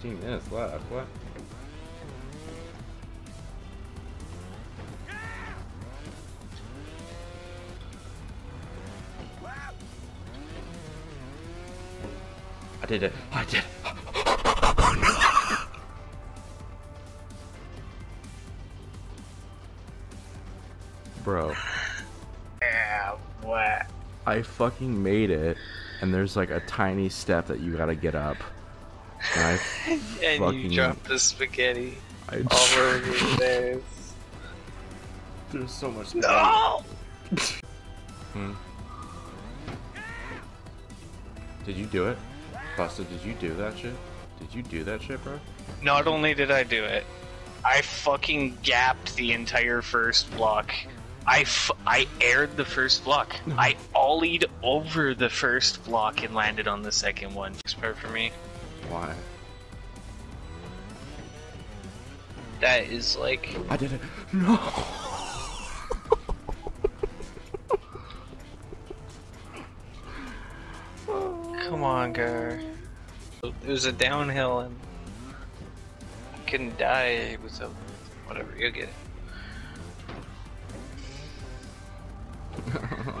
15 minutes left. What? I did it. I did. Bro, Yeah, what? I fucking made it, and there's like a tiny step that you gotta get up. And I, And Fucking- you dropped the spaghetti I all over your face. there's so much. No! Hmm. Did you do it? Busta, did you do that shit? Did you do that shit, bro? Not only did I do it, I fucking gapped the entire first block. I, f- I aired the first block. I ollied over the first block and landed on the second one. Expert for me. Why? That is like I did it. No. Come on, Gar. It was a downhill and I couldn't die. It was a whatever. You'll get it.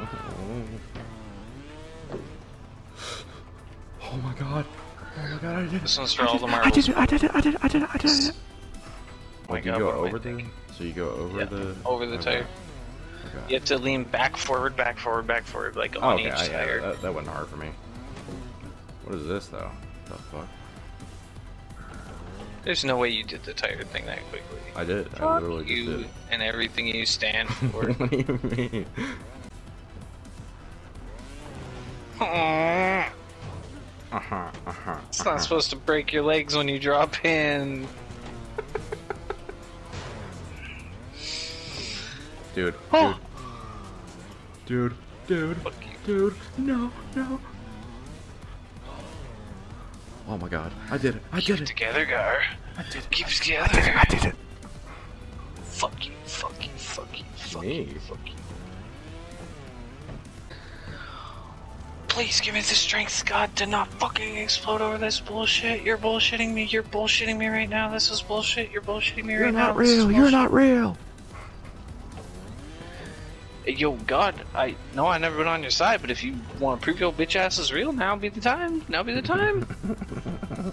did it. This one's for all the I did it, I did it, I did it, I did it, I did it. Oh you go what over the so you go over Yeah, the over the okay. tire. Okay. You have to lean back, forward, back, forward, back, forward, like Oh, on okay, each I, tire. yeah, that, that wasn't hard for me. What is this though? The fuck? There's no way you did the tire thing that quickly. I did. I Fuck literally just you did. and everything you stand for. what do you mean? Uh huh. Uh huh. not supposed to break your legs when you drop in. Dude. Oh. Dude. Dude. Dude. Fuck you. Dude. No. No. Oh my god. I did it. I Keep did it it. together, Gar. I did it. Keep it I together. did it. I did it. Fuck you, fuck you, fuck you, fuck Me? you, fuck you. Please give me the strength, God, to not fucking explode over this bullshit. You're bullshitting me. You're bullshitting me right now. This is bullshit. You're bullshitting me You're right now. not This is real. You're not real. Yo, God, I know I never been on your side, but if you want to prove your bitch ass is real, now be the time. Now be the time.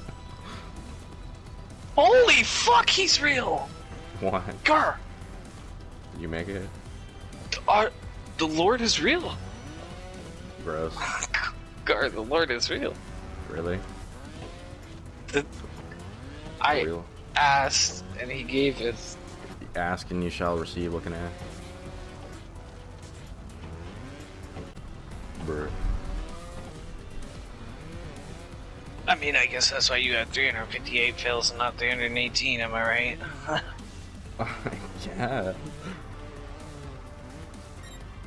Holy fuck, he's real. What? Gar, Did you make it? our, the Lord is real. Gross. Gar, the Lord is real. Really? The, I real? asked, and he gave it. Ask and you shall receive. Looking at. Bruh. I mean, I guess that's why you had 358 fails and not 318, am I right? yeah.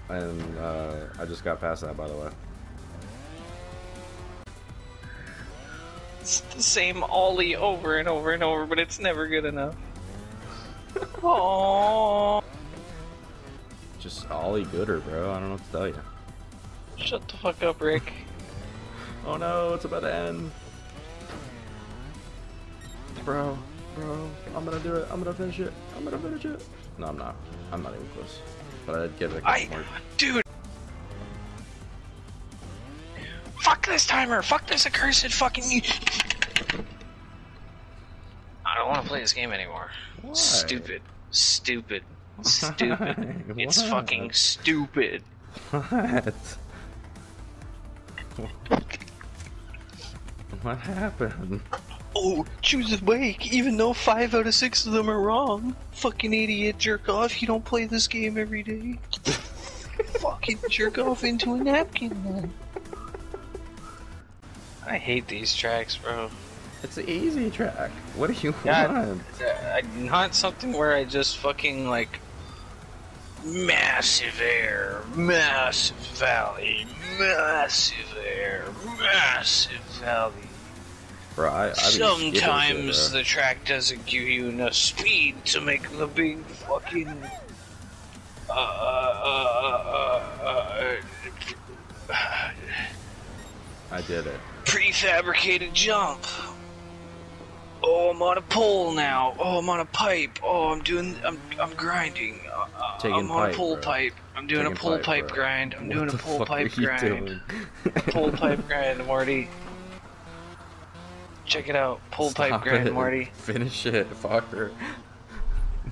And uh, I just got past that, by the way. It's the same ollie over and over and over, but it's never good enough. Oh, Just Ollie Gooder, bro. I don't know what to tell you. shut the fuck up, Rick. Oh no, it's about to end. Bro, bro, I'm gonna do it. I'm gonna finish it. I'm gonna finish it. No, I'm not. I'm not even close. But I'd give it a couple I, more. dude. Fuck this timer. Fuck this accursed fucking. I don't want to play this game anymore. Why? Stupid. Stupid. Stupid. It's Why? fucking stupid. What? What happened? Oh, choose awake, even though five out of six of them are wrong. Fucking idiot, jerk off. You don't play this game every day. Fucking jerk off into a napkin, man. I hate these tracks, bro. It's an easy track. What do you Yeah. want? Uh, not something where I just fucking like massive air, massive valley, massive air, massive valley. Bro, I, I be skipping shit, Sometimes the track doesn't give you enough speed to make the big fucking uh, uh, uh, I did it. prefabricated jump. Oh, I'm on a pole now. Oh, I'm on a pipe. Oh, I'm doing. I'm. I'm grinding. Taking I'm on pipe, a pole bro. pipe. I'm doing Taking a pole pipe, pipe, grind. I'm What doing a pole pipe grind. Pole pipe grind, Morty. Check it out. Pipe Stop grind, it. Morty. Finish it, fucker.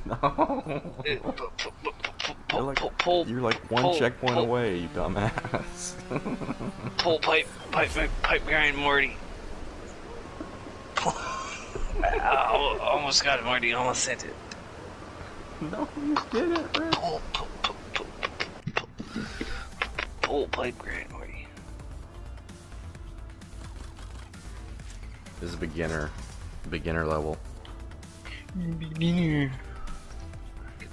No. Uh, p- p- p- p- You're like, pole, you're like one pull- checkpoint pull- away, you dumbass. pull pipe, pipe, pipe, pipe grind, Morty. I almost got it, Morty. Almost sent it. no, you did it, bro. Pull, pull, pull, pull, pull, pull, pull pipe grind, This is a beginner, beginner level. Good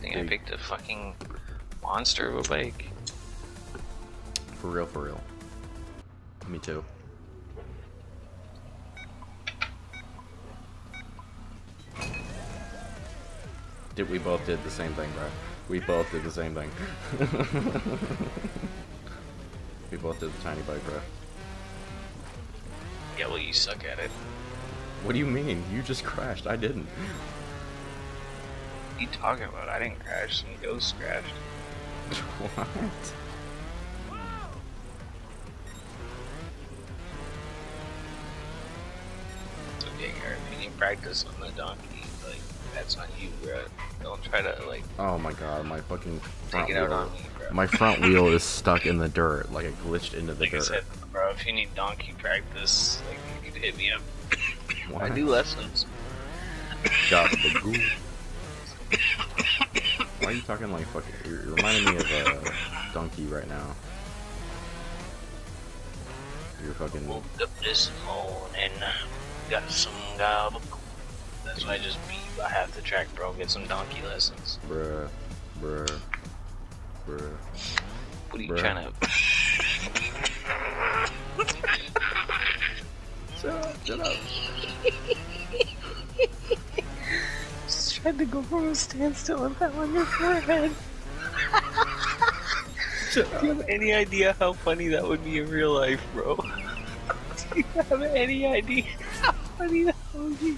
thing I picked a fucking monster of a bike. For real, for real. Me too. Did we both did the same thing, bro? We both did the same thing. we both did the tiny bike, bro. Yeah, well, you suck at it. What do you mean? You just crashed. I didn't. What are you talking about? I didn't crash. Some ghost crashed. what? Okay, Garrett. You can practice on the donkey. Like, that's on you, bro. Don't try to, like, Oh my god, my fucking front wheel. on me. My front wheel is stuck in the dirt, like it glitched into the like dirt. said, bro, if you need donkey practice, like, you could hit me up. I do lessons. Got the goo. Why are you talking like fucking? You're, reminding me of a donkey right now. You're fucking. Woke up this morning, got some gobble. That's why I just beat by half the track, bro. Get some donkey lessons. Bruh, bruh, bruh. What are you Bruh. trying to? Shut up! Shut up! Just tried to go from a standstill and fell on your forehead. Shut Do you have any idea how funny that would be in real life, bro? Do you have any idea how funny that would be?